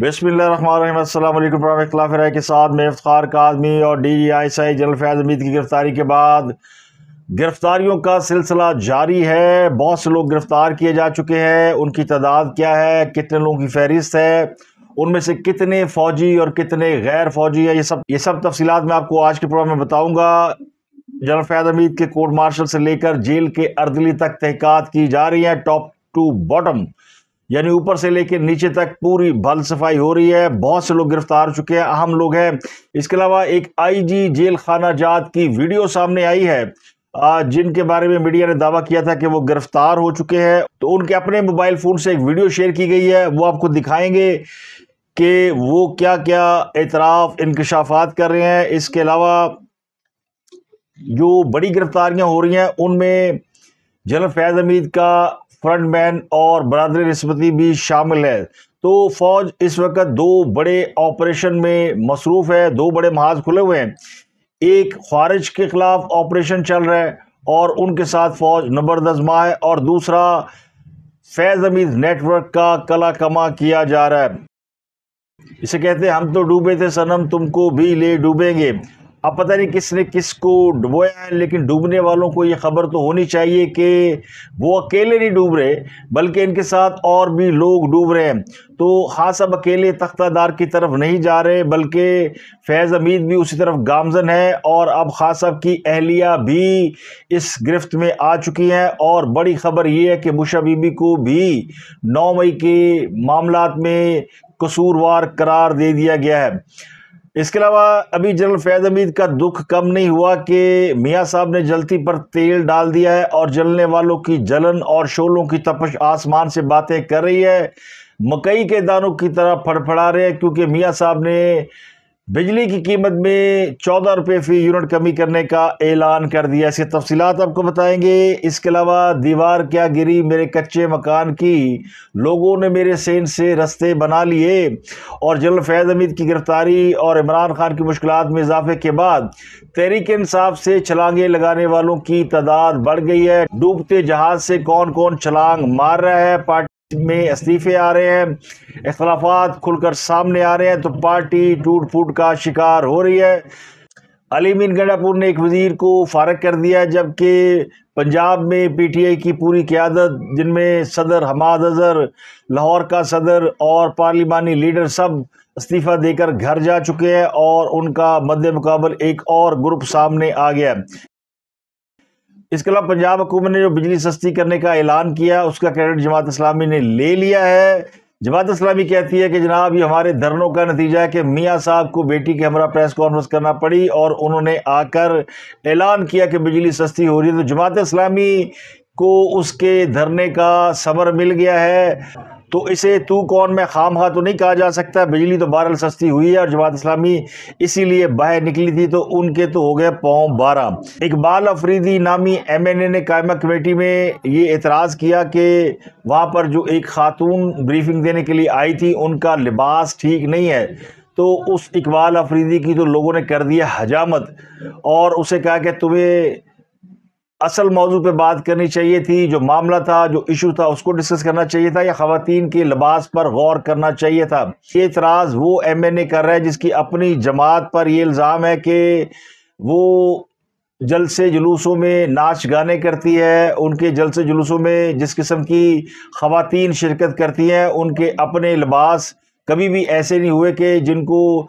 بسم اللہ الرحمن الرحیم۔ السلام علیکم پروگرام اختلاف رائے کے ساتھ میں افتخار کاظمی اور ڈی جی آئی سی جنرل فیض امید کی گرفتاری کے بعد گرفتاریوں کا سلسلہ جاری ہے۔ بہت سے لوگ گرفتار کیے جا چکے ہیں۔ ان کی تعداد کیا ہے؟ کتنے لوگوں کی فہرست ہے؟ ان میں سے کتنے فوجی اور کتنے غیر فوجی ہیں؟ یہ سب یہ سب تفصیلات میں آپ کو آج کے پروگرام میں بتاؤں گا۔ جنرل فیض امید کے کورٹ مارشل سے لے کر جیل کے اردلی تک تحقیقات کی جا رہی ہیں۔ Top to bottom. یعنی اوپر سے لے کے نیچے تک پوری بھل صفائی ہو رہی ہے۔ بہت سے لوگ گرفتار چکے ہیں، اہم لوگ ہیں۔ اس کے علاوہ ایک آئی جی جیل خانہ جات کی ویڈیو سامنے آئی ہے۔ جن کے بارے میں میڈیا نے دعویٰ کیا تھا کہ وہ گرفتار ہو چکے ہیں۔ تو ان کے اپنے موبائل فون سے ایک ویڈیو شیئر کی گئی ہے۔ وہ آپ کو دکھائیں گے کہ وہ کیا کیا اعتراف، انکشافات کر رہے ہیں۔ اس کے علاوہ جو بڑی گرفتاریاں ہو رہی ہیں، ان میں جنرل فیض امید کا فرنٹ مین اور برادری نسبتی بھی شامل ہے۔ تو فوج اس وقت دو بڑے آپریشن میں مصروف ہے، دو بڑے محاذ کھلے ہوئے ہیں۔ ایک خارج کے خلاف آپریشن چل رہا ہے اور ان کے ساتھ فوج نبردزما ہے اور دوسرا فیض امید نیٹ ورک کا کلا کما کیا جا رہا ہے۔ اسے کہتے ہیں، ہم تو ڈوبے تھے سنم تم کو بھی لے ڈوبیں گے۔ اب پتہ نہیں کس نے کس کو ڈبویا ہے، لیکن ڈوبنے والوں کو یہ خبر تو ہونی چاہیے کہ وہ اکیلے نہیں ڈوب رہے، بلکہ ان کے ساتھ اور بھی لوگ ڈوب رہے ہیں۔ تو خاص اب اکیلے تختہ دار کی طرف نہیں جا رہے، بلکہ فیض امید بھی اسی طرف گامزن ہے اور اب خاص اب کی اہلیہ بھی اس گرفت میں آ چکی ہیں۔ اور بڑی خبر یہ ہے کہ بشا بی بی کو بھی نو مئی کے معاملات میں قصوروار قرار دے دیا گیا ہے۔ اس کے علاوہ ابھی جنرل فیض امید کا دکھ کم نہیں ہوا کہ میاں صاحب نے جلتی پر تیل ڈال دیا ہے اور جلنے والوں کی جلن اور شولوں کی تپش آسمان سے باتیں کر رہی ہے، مکئی کے دانوں کی طرح پھڑ پھڑا رہے ہیں کیونکہ میاں صاحب نے بجلی کی قیمت میں چودہ روپے فی یونٹ کمی کرنے کا اعلان کر دیا۔ اس کی تفصیلات آپ کو بتائیں گے۔ اس کے علاوہ دیوار کیا گری میرے کچے مکان کی۔ لوگوں نے میرے سین سے رستے بنا لیے۔ اور جنرل فیض امید کی گرفتاری اور عمران خان کی مشکلات میں اضافے کے بعد تحریک انصاف سے چھلانگیں لگانے والوں کی تعداد بڑھ گئی ہے۔ ڈوبتے جہاز سے کون کون چھلانگ مار رہا ہے۔ پارٹی میں استعفے آ رہے ہیں، اختلافات کھل کر سامنے آ رہے ہیں، تو پارٹی ٹوٹ پھوٹ کا شکار ہو رہی ہے۔ علی مین گنڈا پور نے ایک وزیر کو فارغ کر دیا، جبکہ پنجاب میں پی ٹی آئی کی پوری قیادت، جن میں صدر حماد اظہر، لاہور کا صدر اور پارلیمانی لیڈر سب استعفیٰ دے کر گھر جا چکے ہیں اور ان کا مد مقابل ایک اور گروپ سامنے آ گیا۔ اس کے علاوہ پنجاب حکومت نے جو بجلی سستی کرنے کا اعلان کیا، اس کا کریڈٹ جماعت اسلامی نے لے لیا ہے۔ جماعت اسلامی کہتی ہے کہ جناب، یہ ہمارے دھرنوں کا نتیجہ ہے کہ میاں صاحب کو بیٹی کے ہمراہ پریس کانفرنس کرنا پڑی اور انہوں نے آ کر اعلان کیا کہ بجلی سستی ہو رہی ہے۔ تو جماعت اسلامی کو اس کے دھرنے کا صبر مل گیا ہے۔ تو اسے تو کون میں خام خواہ تو نہیں کہا جا سکتا۔ بجلی تو بارہ سستی ہوئی ہے اور جماعت اسلامی اسی لیے باہر نکلی تھی تو ان کے تو ہو گئے پاؤں بارہ۔ اقبال افریدی نامی ایم این اے نے قائمہ کمیٹی میں یہ اعتراض کیا کہ وہاں پر جو ایک خاتون بریفنگ دینے کے لیے آئی تھی، ان کا لباس ٹھیک نہیں ہے۔ تو اس اقبال افریدی کی تو لوگوں نے کر دیا حجامت اور اسے کہا کہ تمہیں اصل موضوع پہ بات کرنی چاہیے تھی، جو معاملہ تھا، جو ایشو تھا، اس کو ڈسکس کرنا چاہیے تھا یا خواتین کے لباس پر غور کرنا چاہیے تھا۔ یہ اعتراض وہ ایم این اے کر رہا ہے جس کی اپنی جماعت پر یہ الزام ہے کہ وہ جلسے جلوسوں میں ناچ گانے کرتی ہے۔ ان کے جلسے جلوسوں میں جس قسم کی خواتین شرکت کرتی ہیں، ان کے اپنے لباس کبھی بھی ایسے نہیں ہوئے کہ جن کو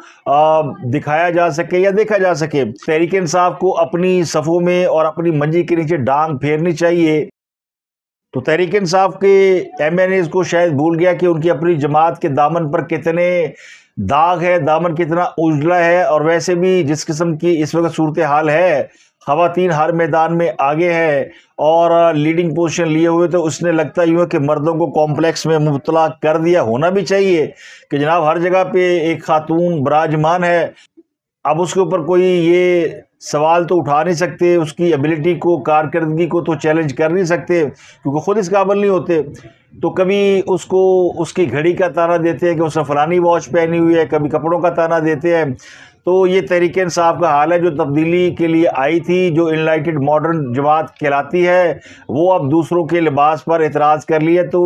دکھایا جا سکے یا دیکھا جا سکے۔ تحریک انصاف کو اپنی صفوں میں اور اپنی منجی کے نیچے ڈانگ پھیرنی چاہیے۔ تو تحریک انصاف کے ایم این ایز کو شاید بھول گیا کہ ان کی اپنی جماعت کے دامن پر کتنے داغ ہے، دامن کتنا اجلا ہے۔ اور ویسے بھی جس قسم کی اس وقت صورتحال ہے خواتین ہر میدان میں آگے ہیں اور لیڈنگ پوزیشن لیے ہوئے تو اس نے لگتا ہی ہوا کہ مردوں کو کمپلیکس میں مبتلا کر دیا، ہونا بھی چاہیے کہ جناب ہر جگہ پہ ایک خاتون براجمان ہے۔ اب اس کے اوپر کوئی یہ سوال تو اٹھا نہیں سکتے، اس کی ابیلٹی کو، کارکردگی کو تو چیلنج کر نہیں سکتے کیونکہ خود اس قابل نہیں ہوتے۔ تو کبھی اس کو، اس کی گھڑی کا تانا دیتے ہیں کہ اس نے فلانی واچ پہنی ہوئی ہے، کبھی کپڑوں کا تانا دیتے ہیں۔ تو یہ تحریک انصاف کا حال ہے جو تبدیلی کے لیے آئی تھی، جو انلائٹڈ ماڈرن جماعت کہلاتی ہے، وہ اب دوسروں کے لباس پر اعتراض کر لیے تو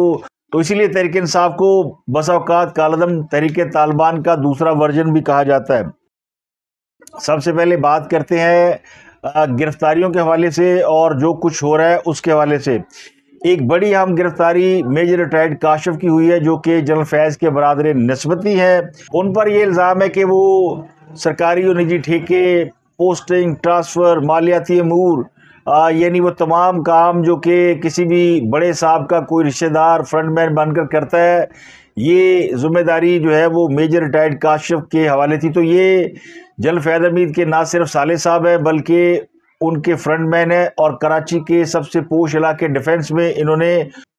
تو اسی لیے تحریک انصاف کو بس اوقات کالدم تحریک طالبان کا دوسرا ورژن بھی کہا جاتا ہے۔ سب سے پہلے بات کرتے ہیں گرفتاریوں کے حوالے سے اور جو کچھ ہو رہا ہے اس کے حوالے سے۔ ایک بڑی اہم گرفتاری میجر ریٹائرڈ کاشف کی ہوئی ہے، جو کہ جنرل فیض کے برادر نسبتی ہیں ان پر یہ الزام ہے کہ وہ سرکاری اور نجی ٹھیکے، پوسٹنگ، ٹرانسفر، مالیاتی امور یعنی وہ تمام کام جو کہ کسی بھی بڑے صاحب کا کوئی رشتہ دار، فرنٹ مین بن کر کرتا ہے، یہ ذمہ داری جو ہے وہ میجر ریٹائرڈ کاشف کے حوالے تھی۔ تو یہ جل فیض امید کے نہ صرف صالح صاحب ہیں، بلکہ ان کے فرنٹ مین ہیں اور کراچی کے سب سے پوش علاقے ڈیفنس میں انہوں نے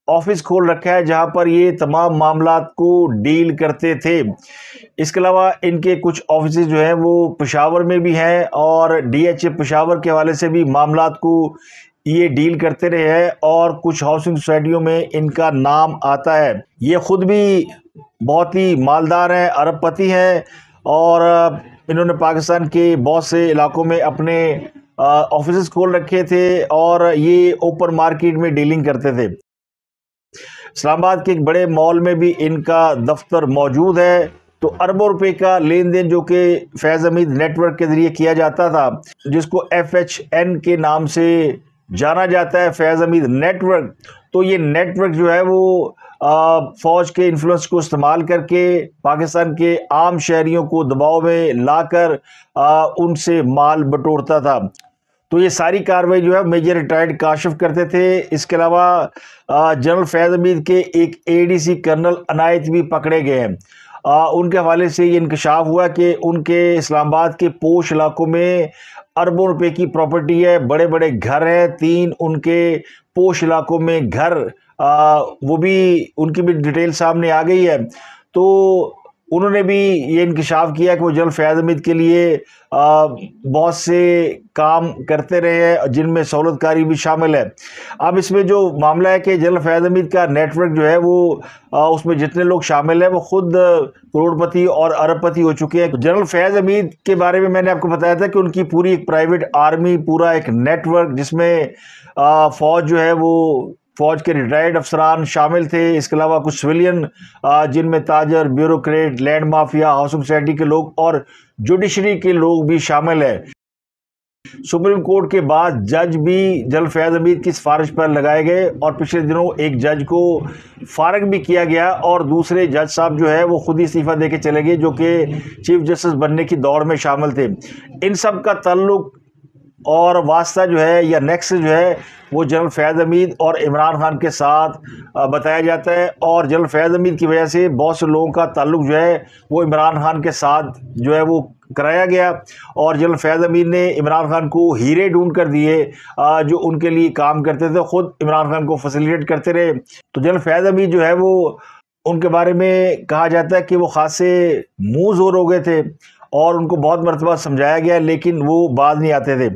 آفس کھول رکھا ہے جہاں پر یہ تمام معاملات کو ڈیل کرتے تھے۔ اس کے علاوہ ان کے کچھ آفیسز جو ہیں وہ پشاور میں بھی ہیں اور ڈی ایچ اے پشاور کے حوالے سے بھی معاملات کو یہ ڈیل کرتے رہے ہیں اور کچھ ہاؤسنگ سوسائٹیوں میں ان کا نام آتا ہے۔ یہ خود بھی بہت ہی مالدار ہیں ارب پتی ہیں اور انہوں نے پاکستان کے بہت سے علاقوں میں اپنے آفیسز کھول رکھے تھے اور یہ اوپن مارکیٹ میں ڈیلنگ کرتے تھے۔ اسلام آباد کے ایک بڑے مال میں بھی ان کا دفتر موجود ہے، تو اربوں روپے کا لین دین جو کہ فیض امید نیٹ ورک کے ذریعے کیا جاتا تھا، جس کو ایف ایچ این کے نام سے جانا جاتا ہے، فیض امید نیٹ ورک۔ تو یہ نیٹ ورک جو ہے وہ فوج کے انفلوئنس کو استعمال کر کے پاکستان کے عام شہریوں کو دباؤ میں لا کر ان سے مال بٹورتا تھا۔ تو یہ ساری کاروائی جو ہے میجر ریٹائرڈ کاشف کرتے تھے۔ اس کے علاوہ جنرل فیض امید کے ایک اے ڈی سی کرنل عنایت بھی پکڑے گئے ہیں۔ ان کے حوالے سے یہ انکشاف ہوا کہ ان کے اسلام آباد کے پوش علاقوں میں اربوں روپے کی پراپرٹی ہے۔ بڑے بڑے گھر ہیں، تین ان کے پوش علاقوں میں گھر۔ وہ بھی، ان کی بھی ڈیٹیل سامنے آ گئی ہے۔ تو انہوں نے بھی یہ انکشاف کیا کہ وہ جنرل فیض امید کے لیے بہت سے کام کرتے رہے ہیں، جن میں سہولت کاری بھی شامل ہے۔ اب اس میں جو معاملہ ہے کہ جنرل فیض امید کا نیٹ ورک جو ہے وہ اس میں جتنے لوگ شامل ہیں، وہ خود کروڑ پتی اور ارب پتی ہو چکے ہیں۔ جنرل فیض امید کے بارے میں میں نے آپ کو بتایا تھا کہ ان کی پوری ایک پرائیویٹ آرمی پورا ایک نیٹ ورک جس میں فوج جو ہے وہ فوج کے ریٹائرڈ افسران شامل تھے۔ اس کے علاوہ کچھ سویلین جن میں تاجر، bureaucrat, land mafia, housing society کے لوگ اور جوڈیشری کے لوگ بھی شامل ہیں۔ سپریم کورٹ کے بعد جج بھی جل فیض امید کی سفارش پر لگائے گئے اور پچھلے دنوں ایک جج کو فارغ بھی کیا گیا اور دوسرے جج صاحب جو ہے وہ خود ہی استعفیٰ دے کے چلے گئے جو کہ چیف جسٹس بننے کی دوڑ میں شامل تھے۔ ان سب کا تعلق اور واسطہ جو ہے یا نیکس جو ہے وہ جنرل فیض امید اور عمران خان کے ساتھ بتایا جاتا ہے اور جنرل فیض امید کی وجہ سے بہت سے لوگوں کا تعلق جو ہے وہ عمران خان کے ساتھ جو ہے وہ کرایا گیا اور جنرل فیض امید نے عمران خان کو ہیرے ڈھونڈ کر دیے جو ان کے لیے کام کرتے تھے، خود عمران خان کو فیسیلیٹ کرتے رہے۔ تو جنرل فیض امید جو ہے وہ ان کے بارے میں کہا جاتا ہے کہ وہ خاصے منہ زور ہو گئے تھے۔ اور ان کو بہت مرتبہ سمجھایا گیا، لیکن وہ بعد نہیں آتے تھے۔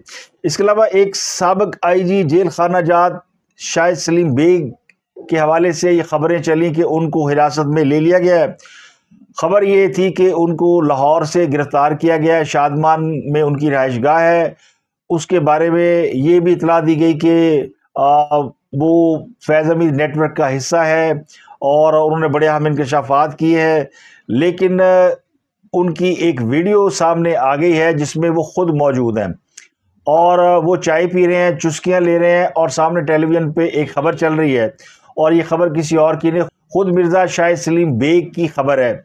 اس کے علاوہ ایک سابق آئی جی جیل خانہ جات شاہد سلیم بیگ کے حوالے سے یہ خبریں چلیں کہ ان کو حراست میں لے لیا گیا ہے۔ خبر یہ تھی کہ ان کو لاہور سے گرفتار کیا گیا ہے۔ شادمان میں ان کی رہائش گاہ ہے۔ اس کے بارے میں یہ بھی اطلاع دی گئی کہ وہ فیض امید نیٹ ورک کا حصہ ہے اور انہوں نے بڑے اہم انکشافات کیے ہیں۔ لیکن ان کی ایک ویڈیو سامنے آ گئی ہے جس میں وہ خود موجود ہیں۔ اور وہ چائے پی رہے ہیں، چسکیاں لے رہے ہیں اور سامنے ٹیلی ویژن پہ ایک خبر چل رہی ہے۔ اور یہ خبر کسی اور کی نہیں، خود مرزا شاہد سلیم بیگ کی خبر ہے،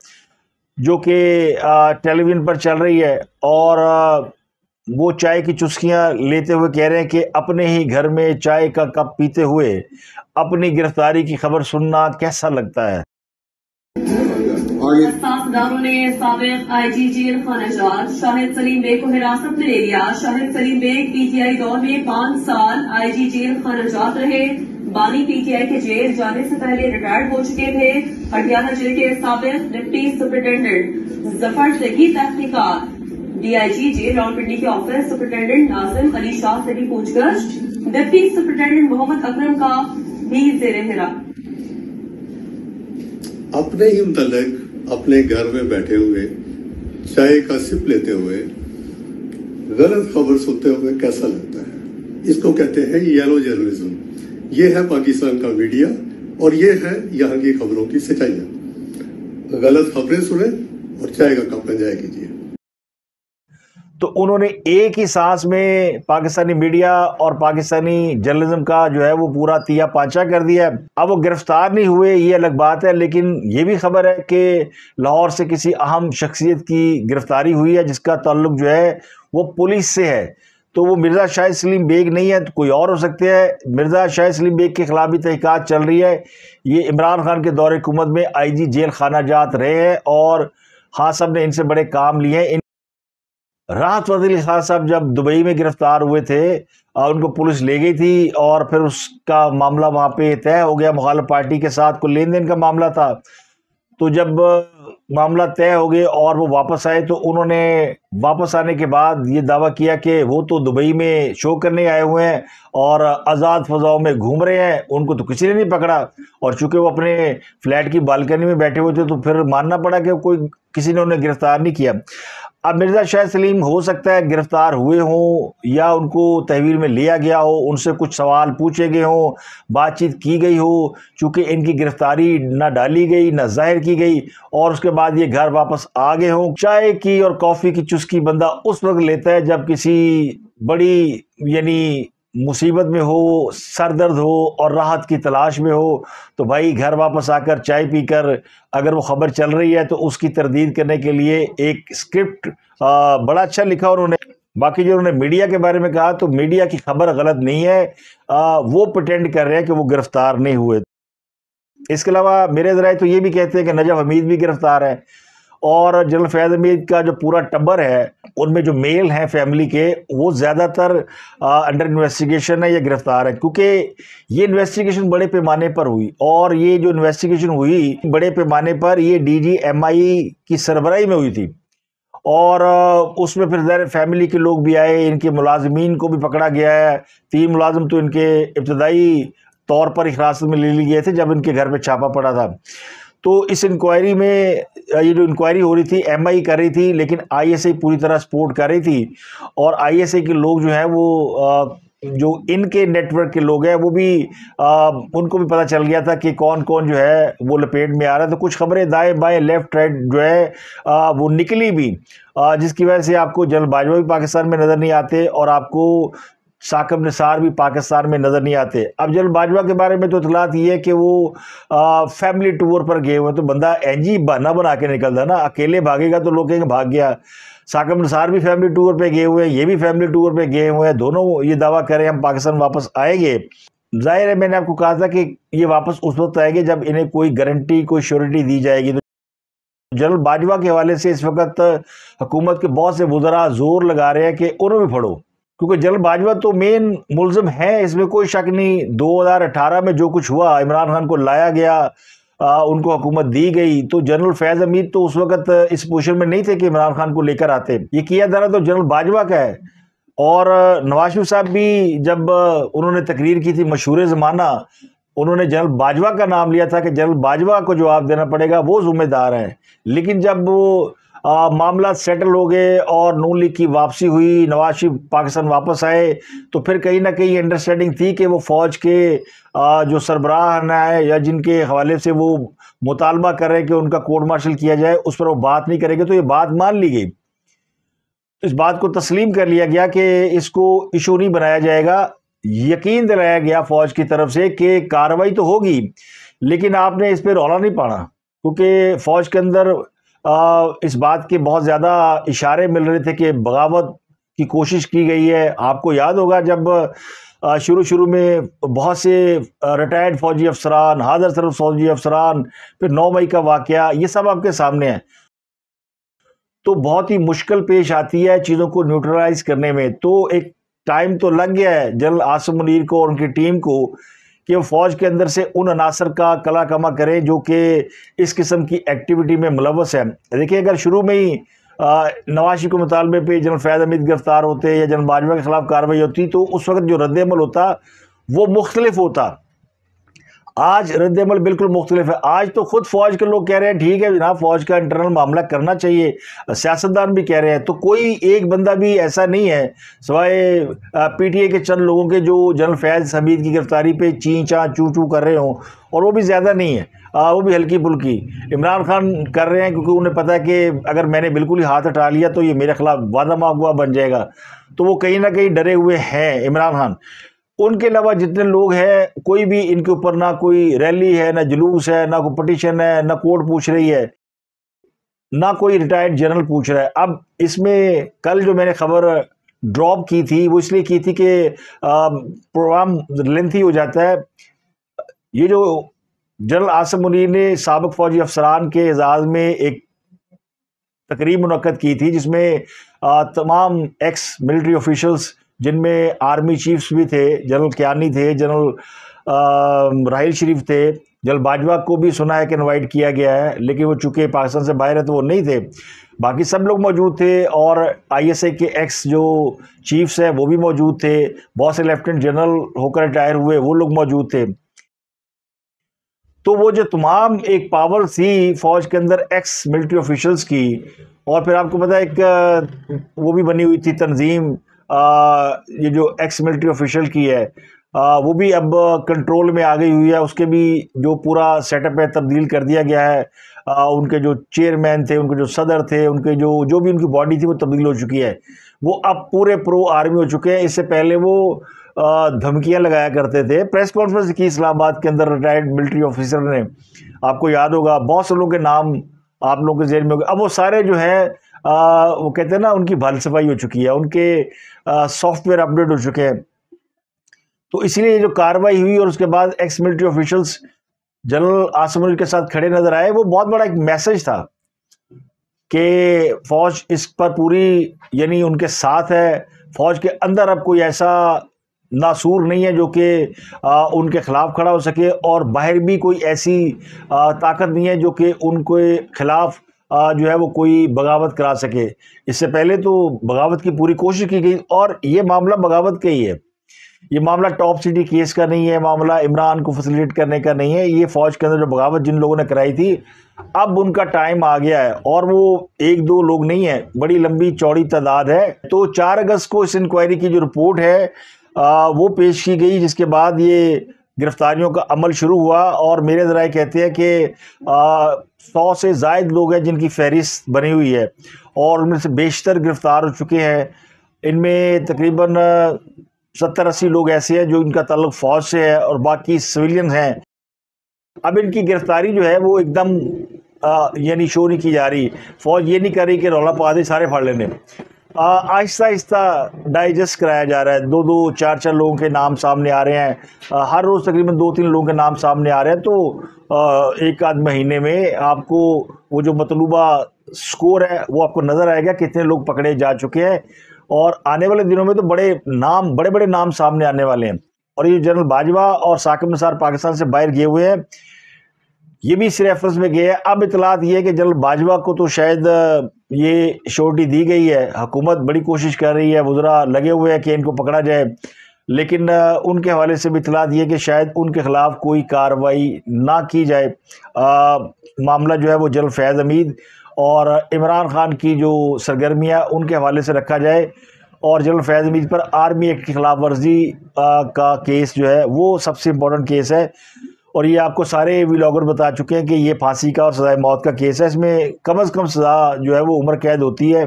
جو کہ ٹیلی ویژن پر چل رہی ہے۔ اور وہ چائے کی چسکیاں لیتے ہوئے کہہ رہے ہیں کہ اپنے ہی گھر میں چائے کا کپ پیتے ہوئے اپنی گرفتاری کی خبر سننا کیسا لگتا ہے؟ اداروں نے سابق آئی جی جیل خانہ جات شاہد سلیم بیگ کو حراست میں لے لیا۔ شاہد سلیم بیگ پی ٹی آئی دور میں پانچ سال آئی جی جیل خانہ جات رہے۔ بانی پی ٹی آئی کے جیل جانے سے پہلے ریٹائرڈ ہو چکے تھے۔ پٹیالہ جیل کے سابق ڈپٹی سپرنٹینڈنٹ ظفر سگی تحقیقات۔ D I G jail Rawalpindi کے آفس سپرنٹینڈنٹ ناظم علی شاہ سے بھی پوچھ گچھ۔ ڈپٹی سپرنٹینڈنٹ محمد اکرم کا بھی زیر ہرا اپنے ہی متعلق اپنے گھر میں بیٹھے ہوئے، چائے کا سپ لیتے ہوئے، غلط خبر سنتے ہوئے کیسا لگتا ہے؟ اس کو کہتے ہیں یلو جرنلزم یہ ہے پاکستان کا میڈیا اور یہ ہے یہاں کی خبروں کی سچائیاں غلط خبریں سنیں اور چائے کا کپ انجوائے کیجیے۔ تو انہوں نے ایک ہی سانس میں پاکستانی میڈیا اور پاکستانی جرنلزم کا جو ہے وہ پورا تیا پانچا کر دیا ہے۔ اب وہ گرفتار نہیں ہوئے، یہ الگ بات ہے، لیکن یہ بھی خبر ہے کہ لاہور سے کسی اہم شخصیت کی گرفتاری ہوئی ہے، جس کا تعلق جو ہے وہ پولیس سے ہے۔ تو وہ مرزا شاہد سلیم بیگ نہیں ہے، تو کوئی اور ہو سکتے ہیں۔ مرزا شاہد سلیم بیگ کے خلاف بھی تحقیقات چل رہی ہے۔ یہ عمران خان کے دور حکومت میں آئی جی جیل خانہ جات رہے ہیں اور ہاں، خان صاحب نے ان سے بڑے کام لیے ہیں۔ راحت وزیر خان صاحب جب دبئی میں گرفتار ہوئے تھے ان کو پولیس لے گئی تھی اور پھر اس کا معاملہ وہاں پہ طے ہو گیا، مخالف پارٹی کے ساتھ کوئی لین دین کا معاملہ تھا۔ تو جب معاملہ طے ہو گئے اور وہ واپس آئے تو انہوں نے واپس آنے کے بعد یہ دعویٰ کیا کہ وہ تو دبئی میں شو کرنے آئے ہوئے ہیں اور آزاد فضاؤں میں گھوم رہے ہیں، ان کو تو کسی نے نہیں پکڑا۔ اور چونکہ وہ اپنے فلیٹ کی بالکنی میں بیٹھے ہوئے تھے تو پھر ماننا پڑا کہ کوئی کسی نے انہیں گرفتار نہیں کیا۔ اب مرزا شاہ سلیم ہو سکتا ہے گرفتار ہوئے ہوں یا ان کو تحویل میں لیا گیا ہو، ان سے کچھ سوال پوچھے گئے ہوں، بات چیت کی گئی ہو، چونکہ ان کی گرفتاری نہ ڈالی گئی، نہ ظاہر کی گئی اور اس کے بعد یہ گھر واپس آ گئے ہوں۔ چائے کی اور کافی کی چسکی بندہ اس وقت لیتا ہے جب کسی بڑی یعنی مصیبت میں ہو، سر درد ہو اور راحت کی تلاش میں ہو، تو بھائی گھر واپس آ کر چائے پی کر اگر وہ خبر چل رہی ہے تو اس کی تردید کرنے کے لیے ایک اسکرپٹ بڑا اچھا لکھا انہوں نے۔ باقی جو انہوں نے میڈیا کے بارے میں کہا، تو میڈیا کی خبر غلط نہیں ہے۔ وہ پٹینڈ کر رہے ہیں کہ وہ گرفتار نہیں ہوئے۔ اس کے علاوہ میرے ذرائع تو یہ بھی کہتے ہیں کہ نجف حمید بھی گرفتار ہے اور جنرل فیض امید کا جو پورا ٹبر ہے، ان میں جو میل ہیں فیملی کے، وہ زیادہ تر انڈر انویسٹیگیشن ہے یا گرفتار ہے۔ کیونکہ یہ انویسٹیگیشن بڑے پیمانے پر ہوئی۔ اور یہ جو انویسٹیگیشن ہوئی، بڑے پیمانے پر یہ ڈی جی ایم آئی کی سربراہی میں ہوئی تھی۔ اور اس میں پھر ظاہر فیملی کے لوگ بھی آئے، ان کے ملازمین کو بھی پکڑا گیا ہے۔ تین ملازم تو ان کے ابتدائی طور پر حراست میں لے لی گئے تھے جب ان کے گھر پہ چھاپا پڑا تھا۔ تو اس انکوائری میں، یہ جو انکوائری ہو رہی تھی، ایم آئی کر رہی تھی، لیکن آئی ایس آئی پوری طرح سپورٹ کر رہی تھی اور آئی ایس آئی کے لوگ جو ہیں وہ جو ان کے نیٹ ورک کے لوگ ہیں، وہ بھی ان کو بھی پتہ چل گیا تھا کہ کون کون جو ہے وہ لپیٹ میں آ رہا ہے۔ تو کچھ خبریں دائیں بائیں لیفٹ رائٹ جو ہے وہ نکلی بھی۔ جس کی وجہ سے آپ کو جل باجوہ بھی پاکستان میں نظر نہیں آتے اور آپ کو ثاقب نثار بھی پاکستان میں نظر نہیں آتے۔ اب جل باجوہ کے بارے میں تو اطلاعات یہ ہے کہ وہ فیملی ٹور پر گئے ہوئے تو بندہ اینجی بہانہ بنا کے نکلتا نا۔ اکیلے بھاگے گا تو لوگ کہیں بھاگ گیا۔ ثاقب نثار بھی فیملی ٹور پہ گئے ہوئے ہیں، یہ بھی فیملی ٹور پہ گئے ہوئے ہیں۔ دونوں یہ دعویٰ کریں ہم پاکستان واپس آئیں گے۔ ظاہر ہے، میں نے آپ کو کہا تھا کہ یہ واپس اس وقت آئے گے جب انہیں کوئی گارنٹی کوئی شیورٹی دی جائے گی۔ تو جنرل باجوہ کے حوالے سے اس وقت حکومت کے بہت سے وزراء زور لگا رہے ہیں کہ انہوں بھی پڑھو۔ کیونکہ جنرل باجوہ تو مین ملزم ہے، اس میں کوئی شک نہیں۔ دو ہزار اٹھارہ میں جو کچھ ہوا، عمران خان کو لایا گیا ان کو حکومت دی گئی۔ تو جنرل فیض امید تو اس وقت اس پوزیشن میں نہیں تھے کہ عمران خان کو لے کر آتے۔ یہ کیا درا تو جنرل باجوہ کا ہے۔ اور نواز شریف صاحب بھی جب انہوں نے تقریر کی تھی مشہور زمانہ، انہوں نے جنرل باجوہ کا نام لیا تھا کہ جنرل باجوہ کو جواب دینا پڑے گا، وہ ذمہ دار ہے۔ لیکن جب وہ معاملات سیٹل ہو گئے اور نون لیگ کی واپسی ہوئی، نواز شریف پاکستان واپس آئے۔ تو پھر کہیں نہ کہیں انڈرسٹینڈنگ تھی کہ وہ فوج کے جو سربراہ ہیں یا جن کے حوالے سے وہ مطالبہ کر رہے کہ ان کا کورٹ مارشل کیا جائے، اس پر وہ بات نہیں کرے گے۔ تو یہ بات مان لی گئی۔ اس بات کو تسلیم کر لیا گیا کہ اس کو ایشو نہیں بنایا جائے گا۔ یقین دلایا گیا فوج کی طرف سے کہ کاروائی تو ہوگی، لیکن آپ نے اس پہ رولا نہیں پانا۔ کیونکہ فوج کے اندر اس بات کے بہت زیادہ اشارے مل رہے تھے کہ بغاوت کی کوشش کی گئی ہے۔ آپ کو یاد ہوگا جب شروع شروع میں بہت سے ریٹائرڈ فوجی افسران، حاضر صرف فوجی افسران، پھر نو مئی کا واقعہ، یہ سب آپ کے سامنے ہے تو بہت ہی مشکل پیش آتی ہے چیزوں کو نیوٹرلائز کرنے میں۔ تو ایک ٹائم تو لگ گیا ہے جنرل آصم منیر کو اور ان کی ٹیم کو کہ وہ فوج کے اندر سے ان عناصر کا کلا کما کریں جو کہ اس قسم کی ایکٹیویٹی میں ملوث ہے دیکھیں، اگر شروع میں ہی نوازی کو مطالبے پہ جنرل فیض حمید گرفتار ہوتے یا جنرل باجوہ کے خلاف کاروائی ہوتی، تو اس وقت جو رد عمل ہوتا، وہ مختلف ہوتا۔ آج رد عمل بالکل مختلف ہے۔ آج تو خود فوج کے لوگ کہہ رہے ہیں، ٹھیک ہے جناب، فوج کا انٹرنل معاملہ کرنا چاہیے۔ سیاستدان بھی کہہ رہے ہیں۔ تو کوئی ایک بندہ بھی ایسا نہیں ہے، سوائے پی ٹی اے کے چند لوگوں کے جو جنرل فیض حمید کی گرفتاری پہ چین چاں چو چو کر رہے ہوں، اور وہ بھی زیادہ نہیں ہے۔ وہ بھی ہلکی پھلکی۔ عمران خان کر رہے ہیں کیونکہ انہیں پتہ ہے کہ اگر میں نے بالکل ہی ہاتھ ہٹا لیا تو یہ میرے خلاف وعدہ معاہدہ بن جائے گا۔ تو وہ کہیں نہ کہیں ڈرے ہوئے ہیں عمران خان۔ ان کے علاوہ جتنے لوگ ہیں، کوئی بھی ان کے اوپر نہ کوئی ریلی ہے، نہ جلوس ہے، نہ کوئی پٹیشن ہے، نہ کوٹ پوچھ رہی ہے، نہ کوئی ریٹائرڈ جنرل پوچھ رہا ہے۔ اب اس میں کل جو میں نے خبر ڈراپ کی تھی، وہ اس لیے کی تھی کہ پروگرام لینتھی ہو جاتا ہے۔ یہ جو جنرل آصم منیر نے سابق فوجی افسران کے اعزاز میں ایک تقریب منعقد کی تھی، جس میں تمام ایکس ملٹری آفیشلز جن میں آرمی چیفز بھی تھے، جنرل کیانی تھے، جنرل راہیل شریف تھے۔ جنرل باجوہ کو بھی سنا ہے کہ انوائٹ کیا گیا ہے، لیکن وہ چونکہ پاکستان سے باہر ہے تو وہ نہیں تھے۔ باقی سب لوگ موجود تھے اور آئی ایس اے کے ایکس جو چیفز ہیں وہ بھی موجود تھے۔ بہت سے لیفٹنٹ جنرل ہو کر ریٹائر ہوئے، وہ لوگ موجود تھے۔ تو وہ جو تمام ایک پاور تھی فوج کے اندر ایکس ملٹری آفیشلز کی، اور پھر آپ کو پتا ایک وہ بھی بنی ہوئی تھی تنظیم۔ یہ جو ایکس ملٹری آفیشل کی ہے وہ بھی اب کنٹرول میں آ گئی ہوئی ہے۔ اس کے بھی جو پورا سیٹ اپ ہے، تبدیل کر دیا گیا ہے۔ ان کے جو چیئرمین تھے، ان کے جو صدر تھے، ان کے جو جو بھی ان کی باڈی تھی، وہ تبدیل ہو چکی ہے۔ وہ اب پورے پرو آرمی ہو چکے ہیں۔ اس سے پہلے وہ دھمکیاں لگایا کرتے تھے۔ پریس کانفرنس کی اسلام آباد کے اندر ریٹائرڈ ملٹری آفیسر نے، آپ کو یاد ہوگا، بہت سے لوگوں کے نام آپ لوگوں کے ذہن میں ہوگا۔ اب وہ سارے جو ہیں وہ کہتے ہیں نا، ان کی بھال صفائی ہو چکی ہے، ان کے سافٹ ویئر اپڈیٹ ہو چکے ہیں۔ تو اس لیے جو کاروائی ہوئی اور اس کے بعد ex military officials general Asim کے ساتھ کھڑے نظر آئے، وہ بہت بڑا ایک میسج تھا کہ فوج اس پر پوری یعنی ان کے ساتھ ہے، فوج کے اندر اب کوئی ایسا ناسور نہیں ہے جو کہ ان کے خلاف کھڑا ہو سکے اور باہر بھی کوئی ایسی طاقت نہیں ہے جو کہ ان کے خلاف جو ہے وہ کوئی بغاوت کرا سکے۔ اس سے پہلے تو بغاوت کی پوری کوشش کی گئی اور یہ معاملہ بغاوت کا ہی ہے۔ یہ معاملہ ٹاپ سٹی کیس کا نہیں ہے، معاملہ عمران کو فیسلیٹ کرنے کا نہیں ہے۔ یہ فوج کے اندر جو بغاوت جن لوگوں نے کرائی تھی، اب ان کا ٹائم آ گیا ہے اور وہ ایک دو لوگ نہیں ہیں، بڑی لمبی چوڑی تعداد ہے۔ تو چار اگست کو اس انکوائری کی جو رپورٹ ہے وہ پیش کی گئی، جس کے بعد یہ گرفتاریوں کا عمل شروع ہوا اور میرے ذرائع کہتے ہیں کہ سو سے زائد لوگ ہیں جن کی فہرست بنی ہوئی ہے اور ان میں سے بیشتر گرفتار ہو چکے ہیں۔ ان میں تقریباً ستر اسی لوگ ایسے ہیں جو ان کا تعلق فوج سے ہے اور باقی سویلین ہیں۔ اب ان کی گرفتاری جو ہے وہ ایک دم یعنی شو نہیں کی جا رہی۔ فوج یہ نہیں کر رہی کہ رولا پا دے، سارے پھاڑ لینے۔ آہستہ آہستہ ڈائجسٹ کرایا جا رہا ہے۔ دو دو، چار چار لوگوں کے نام سامنے آ رہے ہیں۔ ہر روز تقریباً دو تین لوگوں کے نام سامنے آ رہے ہیں۔ تو ایک آدھ مہینے میں آپ کو وہ جو مطلوبہ سکور ہے، وہ آپ کو نظر آئے گا کتنے لوگ پکڑے جا چکے ہیں۔ اور آنے والے دنوں میں تو بڑے نام، بڑے بڑے نام سامنے آنے والے ہیں۔ اور یہ جنرل باجوہ اور ثاقب نثار پاکستان سے باہر گئے ہوئے ہیں یہ بھی اس ریفرنس میں گئے ہیں اب اطلاعات یہ ہے کہ جنرل باجوہ کو تو شاید یہ شورٹی دی گئی ہے۔ حکومت بڑی کوشش کر رہی ہے، وزراء لگے ہوئے ہیں کہ ان کو پکڑا جائے۔ لیکن ان کے حوالے سے بھی اطلاع یہ کہ شاید ان کے خلاف کوئی کاروائی نہ کی جائے۔ معاملہ جو ہے وہ جل فیض امید اور عمران خان کی جو سرگرمیاں ان کے حوالے سے رکھا جائے۔ اور جنرل فیض امید پر آرمی ایکٹ کی خلاف ورزی کا کیس جو ہے، وہ سب سے امپورٹنٹ کیس ہے۔ اور یہ آپ کو سارے ویلاگر بتا چکے ہیں کہ یہ پھانسی کا اور سزائے موت کا کیس ہے۔ اس میں کم از کم سزا جو ہے وہ عمر قید ہوتی ہے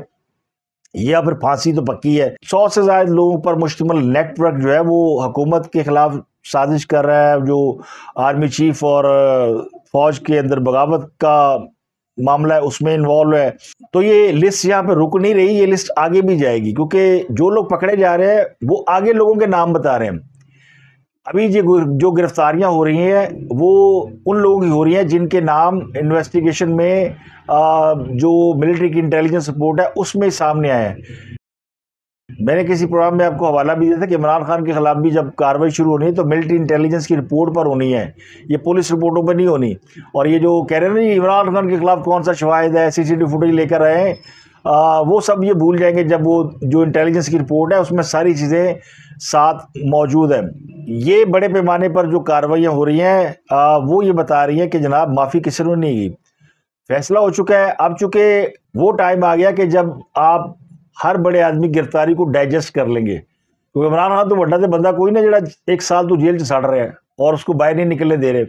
یا پھر پھانسی تو پکی ہے۔ سو سے زائد لوگوں پر مشتمل نیٹ ورک جو ہے وہ حکومت کے خلاف سازش کر رہا ہے، جو آرمی چیف اور فوج کے اندر بغاوت کا معاملہ ہے اس میں انوالو ہے۔ تو یہ لسٹ یہاں پہ رک نہیں رہی، یہ لسٹ آگے بھی جائے گی۔ کیونکہ جو لوگ پکڑے جا رہے ہیں، وہ آگے لوگوں کے نام بتا رہے ہیں۔ ابھی جو گرفتاریاں ہو رہی ہیں، وہ ان لوگوں کی ہو رہی ہیں جن کے نام انویسٹیگیشن میں جو ملٹری کی انٹیلیجنس رپورٹ ہے، اس میں سامنے آئے ہیں۔ میں نے کسی پروگرام میں آپ کو حوالہ بھی دیا تھا کہ عمران خان کے خلاف بھی جب کاروائی شروع ہونی ہے تو ملٹری انٹیلیجنس کی رپورٹ پر ہونی ہے۔ یہ پولیس رپورٹوں پر نہیں ہونی۔ اور یہ جو کہہ رہے ہیں نا عمران خان کے خلاف کون سا شواہد ہے سی سی ٹی فوٹیج لے کر آئے ہیں وہ سب یہ بھول جائیں گے جب وہ جو انٹیلیجنس کی رپورٹ ہے، اس میں ساری چیزیں ساتھ موجود ہیں۔ یہ بڑے پیمانے پر جو کارروائیاں ہو رہی ہیں وہ یہ بتا رہی ہیں کہ جناب معافی کسی نے نہیں کی۔ فیصلہ ہو چکا ہے۔ اب چونکہ وہ ٹائم آ گیا کہ جب آپ ہر بڑے آدمی گرفتاری کو ڈائجسٹ کر لیں گے۔ کیونکہ عمران خان تو بڑا سے بندہ کوئی نہ جڑا ایک سال تو جیل سے سڑ رہے ہیں اور اس کو باہر نہیں نکلنے دے رہے۔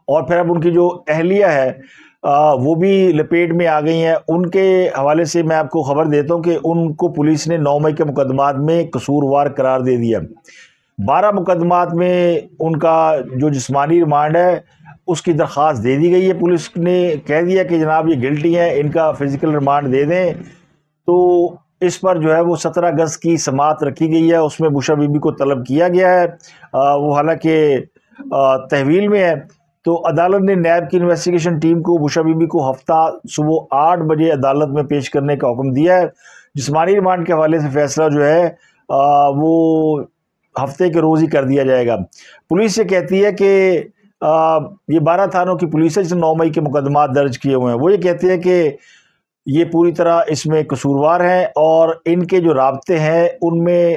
اور پھر اب ان کی جو اہلیہ ہے وہ بھی لپیٹ میں آ گئی ہیں۔ ان کے حوالے سے میں آپ کو خبر دیتا ہوں کہ ان کو پولیس نے نو مئی کے مقدمات میں قصوروار قرار دے دیا۔ بارہ مقدمات میں ان کا جو جسمانی ریمانڈ ہے، اس کی درخواست دے دی گئی ہے۔ پولیس نے کہہ دیا کہ جناب یہ گلٹی ہیں، ان کا فزیکل ریمانڈ دے دیں۔ تو اس پر جو ہے وہ سترہ اگست کی سماعت رکھی گئی ہے۔ اس میں بشا بی بی کو طلب کیا گیا ہے۔ وہ حالانکہ تحویل میں ہے۔ تو عدالت نے نیب کی انویسٹیگیشن ٹیم کو بشا بی بی کو ہفتہ صبح آٹھ بجے عدالت میں پیش کرنے کا حکم دیا ہے۔ جسمانی ریمانڈ کے حوالے سے فیصلہ جو ہے وہ ہفتے کے روز ہی کر دیا جائے گا۔ پولیس یہ کہتی ہے کہ یہ بارہ تھانوں کی پولیس ہے، جس نے نو مئی کے مقدمات درج کیے ہوئے ہیں۔ وہ یہ کہتے ہیں کہ یہ پوری طرح اس میں قصوروار ہیں اور ان کے جو رابطے ہیں، ان میں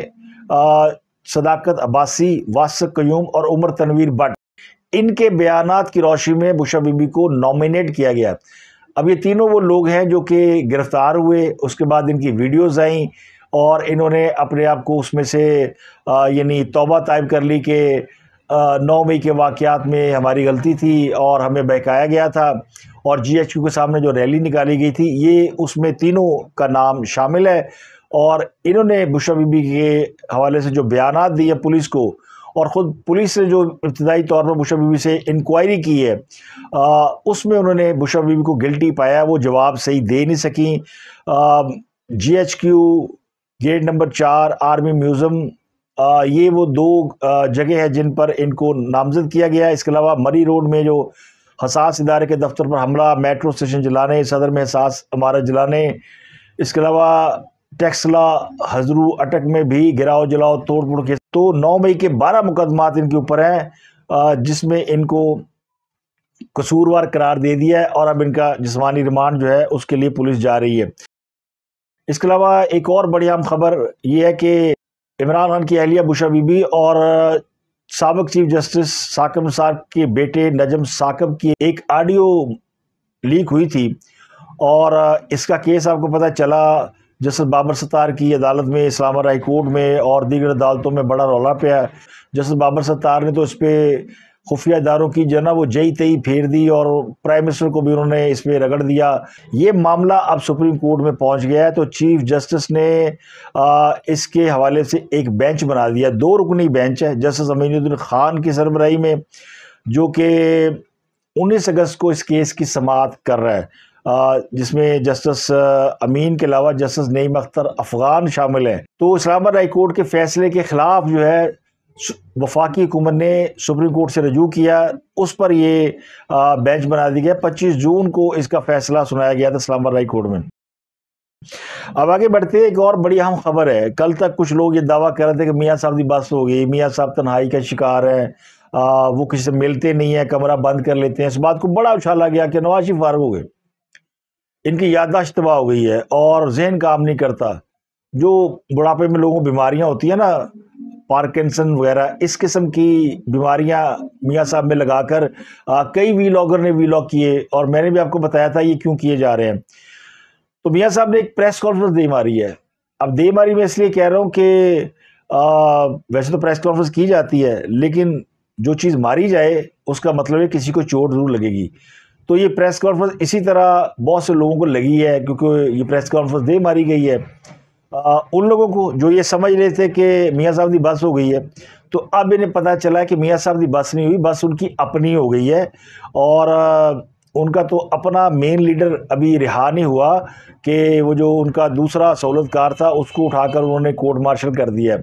صداقت عباسی واسق قیوم اور عمر تنویر بٹ۔ ان کے بیانات کی روشنی میں بشا بی بی کو نومینیٹ کیا گیا۔ اب یہ تینوں وہ لوگ ہیں جو کہ گرفتار ہوئے، اس کے بعد ان کی ویڈیوز آئیں اور انہوں نے اپنے آپ کو اس میں سے یعنی توبہ طائب کر لی کہ نو مئی کے واقعات میں ہماری غلطی تھی اور ہمیں بہکایا گیا تھا اور جی ایچ کیو کے سامنے جو ریلی نکالی گئی تھی، یہ اس میں تینوں کا نام شامل ہے اور انہوں نے بشا بی بی کے حوالے سے جو بیانات دیے پولیس کو اور خود پولیس نے جو ابتدائی طور پر بشا بی بی سے انکوائری کی ہے اس میں انہوں نے بشا بی بی کو گلٹی پایا، وہ جواب صحیح دے نہیں سکیں۔ G H Q gate number چار، آرمی میوزم یہ وہ دو جگہ ہیں جن پر ان کو نامزد کیا گیا۔ ہے اس کے علاوہ مری روڈ میں جو حساس ادارے کے دفتر پر حملہ، میٹرو اسٹیشن جلانے، صدر میں حساس عمارت جلانے۔ اس کے علاوہ ٹیکسلا حضرو اٹک میں بھی گراؤ جلاؤ، توڑ پھوڑ کے تو نو مئی کے بارہ مقدمات ان کے اوپر ہیں جس میں ان کو قصوروار قرار دے دیا ہے اور اب ان کا جسمانی ریمانڈ جو ہے اس کے لیے پولیس جا رہی ہے۔ اس کے علاوہ ایک اور بڑی اہم خبر یہ ہے کہ عمران خان کی اہلیہ بشا بی بی اور سابق چیف جسٹس ثاقب نثار کے بیٹے نجم ثاقب کی ایک آڈیو لیک ہوئی تھی اور اس کا کیس آپ کو پتہ چلا جسٹس بابر ستار کی عدالت میں، اسلام آباد ہائی کورٹ میں اور دیگر عدالتوں میں بڑا رولا پیا جسٹس بابر ستار نے تو اس پہ خفیہ اداروں کی جو ہے نا وہ جئی تئی پھیر دی اور پرائم منسٹر کو بھی انہوں نے اس پہ رگڑ دیا۔ یہ معاملہ اب سپریم کورٹ میں پہنچ گیا ہے۔ تو چیف جسٹس نے اس کے حوالے سے ایک بینچ بنا دیا۔ دو رکنی بینچ ہے جسٹس امین الدین خان کی سربراہی میں، جو کہ انیس اگست کو اس کیس کی سماعت کر رہا ہے۔ جس میں جسٹس امین کے علاوہ جسٹس نعیم اختر افغان شامل ہیں۔ تو اسلام آباد ہائی کورٹ کے فیصلے کے خلاف جو ہے، وفاقی حکومت نے سپریم کورٹ سے رجوع کیا۔ اس پر یہ بینچ بنا دی گیا پچیس جون کو اس کا فیصلہ سنایا گیا تھا اسلام آباد ہائی کورٹ میں۔ اب آگے بڑھتے ایک اور بڑی اہم خبر ہے۔ کل تک کچھ لوگ یہ دعویٰ کر رہے تھے کہ میاں صاحب کی بس ہو گئی۔ میاں صاحب تنہائی کا شکار ہے وہ کسی سے ملتے نہیں ہیں، کمرہ بند کر لیتے ہیں۔ اس بات کو بڑا اچھالا گیا کہ نواز شریف فارغ ہو گئے۔ ان کی یادداشت تباہ ہو گئی ہے اور ذہن کام نہیں کرتا۔ جو بڑھاپے میں لوگوں بیماریاں ہوتی ہیں نا، پارکنسن وغیرہ، اس قسم کی بیماریاں میاں صاحب میں لگا کر کئی وی لاگر نے وی لاگ کیے اور میں نے بھی آپ کو بتایا تھا یہ کیوں کیے جا رہے ہیں۔ تو میاں صاحب نے ایک پریس کانفرنس دے ماری ہے۔ اب دے ماری میں اس لیے کہہ رہا ہوں کہ ویسے تو پریس کانفرنس کی جاتی ہے، لیکن جو چیز ماری جائے، اس کا مطلب ہے کسی کو چوٹ ضرور لگے گی۔ تو یہ پریس کانفرنس اسی طرح بہت سے لوگوں کو لگی ہے، کیونکہ یہ پریس کانفرنس دے ماری گئی ہے۔ ان لوگوں کو جو یہ سمجھ رہے تھے کہ میاں صاحب دی بس ہو گئی ہے، تو اب انہیں پتہ چلا کہ میاں صاحب دی بس نہیں ہوئی، بس ان کی اپنی ہو گئی ہے۔ اور ان کا تو اپنا مین لیڈر ابھی رہا نہیں ہوا کہ وہ جو ان کا دوسرا سہولت کار تھا، اس کو اٹھا کر انہوں نے کورٹ مارشل کر دیا۔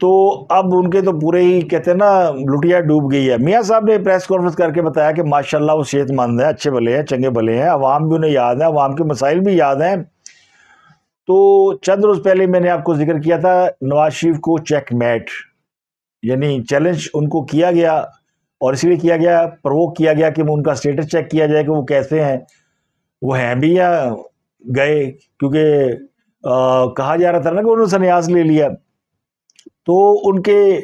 تو اب ان کے تو پورے ہی کہتے ہیں نا، لٹیا ڈوب گئی ہے۔ میاں صاحب نے پریس کانفرنس کر کے بتایا کہ ماشاءاللہ وہ صحت مند ہیں، اچھے بھلے ہیں، چنگے بھلے ہیں، عوام بھی انہیں یاد ہیں، عوام کے مسائل بھی یاد ہیں۔ تو چند روز پہلے میں نے آپ کو ذکر کیا تھا، نواز شریف کو چیک میٹ یعنی چیلنج ان کو کیا گیا اور اسی لیے کیا گیا پروک کیا گیا کہ ان کا سٹیٹس چیک کیا جائے کہ وہ کیسے ہیں۔ وہ ہیں بھی یا گئے؟ کیونکہ کہا جا رہا تھا نا کہ انہوں نے سنیاس لے لیا۔ تو ان کے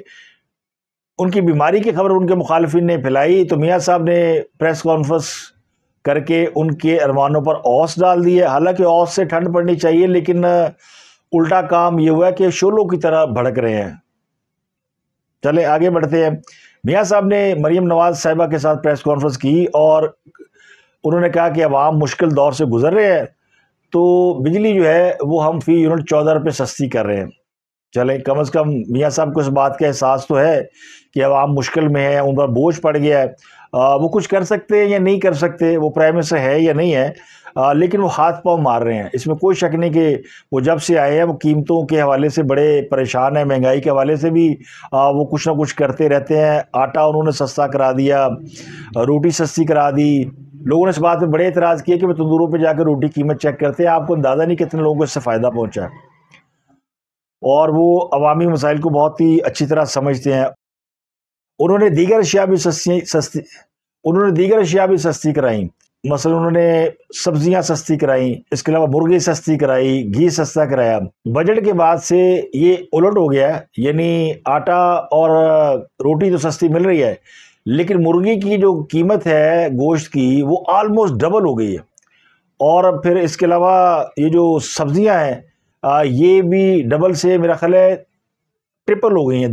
ان کی بیماری کی خبر ان کے مخالفین نے پھیلائی۔ تو میاں صاحب نے پریس کانفرنس کر کے ان کے ارمانوں پر اوس ڈال دیے حالانکہ اوس سے ٹھنڈ پڑنی چاہیے، لیکن الٹا کام یہ ہوا کہ شولوں کی طرح بھڑک رہے ہیں۔ چلے آگے بڑھتے ہیں۔ میاں صاحب نے مریم نواز صاحبہ کے ساتھ پریس کانفرنس کی اور انہوں نے کہا کہ عوام مشکل دور سے گزر رہے ہیں۔ تو بجلی جو ہے وہ ہم فی یونٹ چودہ روپے سستی کر رہے ہیں۔ چلیں، کم از کم میاں صاحب کو اس بات کا احساس تو ہے کہ عوام مشکل میں ہے، ان پر بوجھ پڑ گیا ہے۔ وہ کچھ کر سکتے ہیں یا نہیں کر سکتے، وہ پرائم منسٹر ہے یا نہیں ہے لیکن وہ ہاتھ پاؤں مار رہے ہیں۔ اس میں کوئی شک نہیں کہ وہ جب سے آئے ہیں، وہ قیمتوں کے حوالے سے بڑے پریشان ہیں، مہنگائی کے حوالے سے بھی وہ کچھ نہ کچھ کرتے رہتے ہیں۔ آٹا انہوں نے سستا کرا دیا، روٹی سستی کرا دی۔ لوگوں نے اس بات میں بڑے اعتراض کیے کہ وہ تندوروں پہ جا کے روٹی قیمت چیک کرتے ہیں۔ آپ کو اندازہ نہیں کتنے لوگوں کو اس سے فائدہ پہنچا ہے۔ اور وہ عوامی مسائل کو بہت ہی اچھی طرح سمجھتے ہیں۔ انہوں نے دیگر اشیاء بھی سستی سستی، انہوں نے دیگر اشیاء بھی سستی کرائیں مثلا انہوں نے سبزیاں سستی کرائیں اس کے علاوہ مرغی سستی کرائی، گھی سستا کرایا۔ بجٹ کے بعد سے یہ الٹ ہو گیا یعنی آٹا اور روٹی تو سستی مل رہی ہے، لیکن مرغی کی جو قیمت ہے گوشت کی، وہ آلموسٹ ڈبل ہو گئی ہے۔ اور پھر اس کے علاوہ یہ جو سبزیاں ہیں یہ بھی ڈبل سے میرا خیال ہے ٹرپل ہو گئی ہیں۔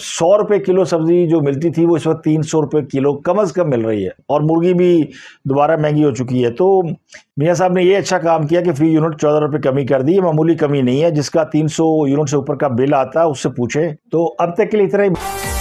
سو روپے کلو سبزی جو ملتی تھی وہ اس وقت تین سو روپے کلو کم از کم مل رہی ہے اور مرغی بھی دوبارہ مہنگی ہو چکی ہے۔ تو میاں صاحب نے یہ اچھا کام کیا کہ فی یونٹ چودہ روپے کمی کر دی، یہ معمولی کمی نہیں ہے۔ جس کا تین سو یونٹ سے اوپر کا بل آتا ہے، اس سے پوچھیں۔ تو اب تک کے لیے اتنا ہی۔